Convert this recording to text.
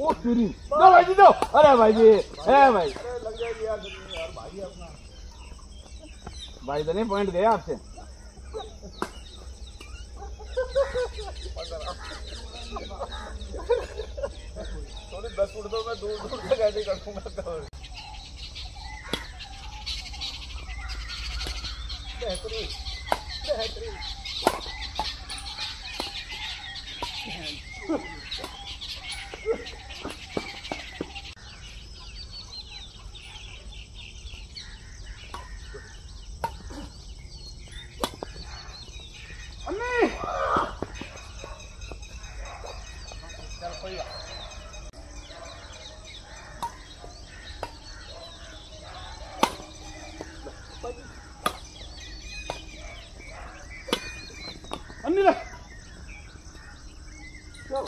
ओ सूरी दो भाई जी दो अरे भाई जी है भाई। लग जाएगी यार यार भाई अपना भाई तो नहीं पॉइंट गया आपसे। थोड़ी दस फुट तो मैं दूर दूर का गाड़ी करूँगा terra terus terra terus Ami. Go.